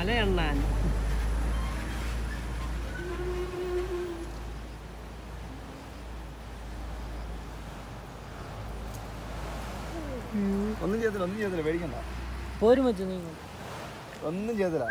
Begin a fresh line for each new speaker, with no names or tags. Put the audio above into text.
മലയണ്ണാൻ.
ഒന്നും ചെയ്തില്ല ഒന്നും ചെയ്തില്ല പേടിക്കണ്ട.
പോരും വെച്ചു നീ
ഒന്നും ചെയ്തില്ല